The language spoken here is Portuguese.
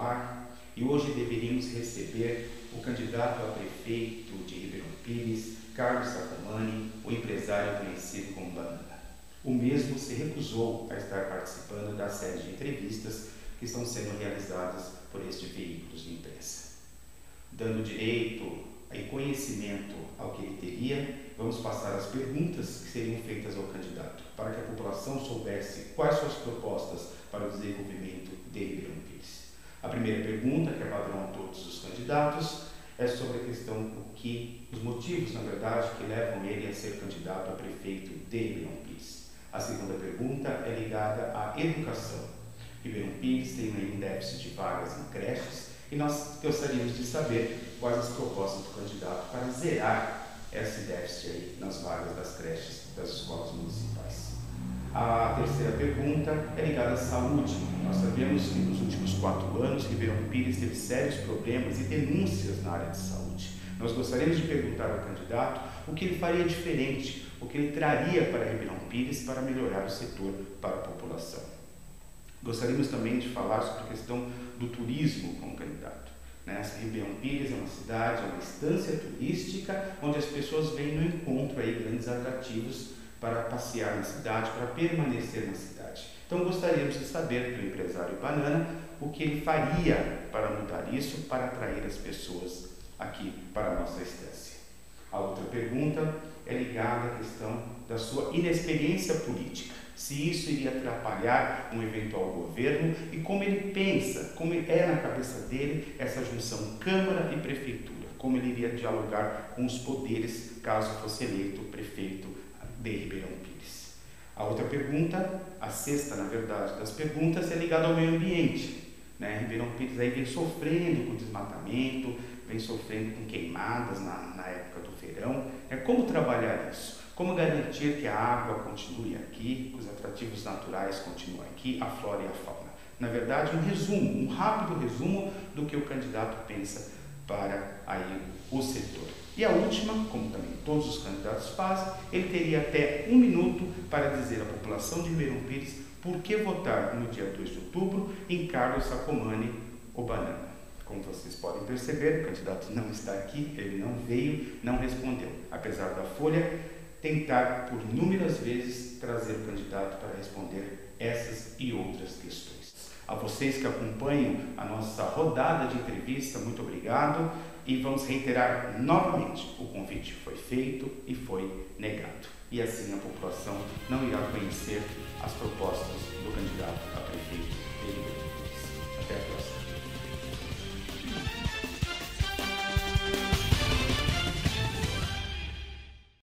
ar e hoje deveríamos receber o candidato a prefeito de Ribeirão Pires, Carlos Sacomani, o empresário conhecido como Banana. O mesmo se recusou a estar participando da série de entrevistas que estão sendo realizadas por este veículo de imprensa. Dando direito e conhecimento ao que ele teria, vamos passar as perguntas que seriam feitas ao candidato, para que a população soubesse quais são as propostas para o desenvolvimento. A primeira pergunta, que é padrão a todos os candidatos, é sobre a questão o que os motivos, na verdade, que levam ele a ser candidato a prefeito de Ribeirão Pires. A segunda pergunta é ligada à educação. Ribeirão Pires tem um déficit de vagas em creches e nós gostaríamos de saber quais as propostas do candidato para zerar esse déficit aí nas vagas das creches das escolas municipais. A terceira pergunta é ligada à saúde. Nós sabemos que nos últimos quatro anos Ribeirão Pires teve sérios problemas e denúncias na área de saúde. Nós gostaríamos de perguntar ao candidato o que ele faria diferente, o que ele traria para Ribeirão Pires para melhorar o setor para a população. Gostaríamos também de falar sobre a questão do turismo com o candidato. Né? Ribeirão Pires é uma cidade, é uma estância turística onde as pessoas vêm no encontro aí grandes atrativos para passear na cidade, para permanecer na cidade. Então gostaríamos de saber do empresário Banana o que ele faria para mudar isso, para atrair as pessoas aqui para a nossa estância. A outra pergunta é ligada à questão da sua inexperiência política. Se isso iria atrapalhar um eventual governo e como ele pensa, como é na cabeça dele essa junção Câmara e Prefeitura, como ele iria dialogar com os poderes caso fosse eleito prefeito de Ribeirão Pires. A outra pergunta, a sexta, na verdade, das perguntas é ligada ao meio ambiente. Né? Ribeirão Pires aí vem sofrendo com desmatamento, vem sofrendo com queimadas na, na época do verão. É como trabalhar isso? Como garantir que a água continue aqui, que os atrativos naturais continuem aqui, a flora e a fauna? Na verdade, um resumo, um rápido resumo do que o candidato pensa para aí o setor. E a última, como também todos os candidatos fazem, ele teria até um minuto para dizer à população de Ribeirão Pires por que votar no dia 2 de outubro em Carlos Sacomani ou Banana. Como vocês podem perceber, o candidato não está aqui, ele não veio, não respondeu. Apesar da Folha tentar por inúmeras vezes trazer o candidato para responder essas e outras questões. A vocês que acompanham a nossa rodada de entrevista, muito obrigado e vamos reiterar novamente: o convite foi feito e foi negado. E assim a população não irá conhecer as propostas do candidato a prefeito Até a próxima.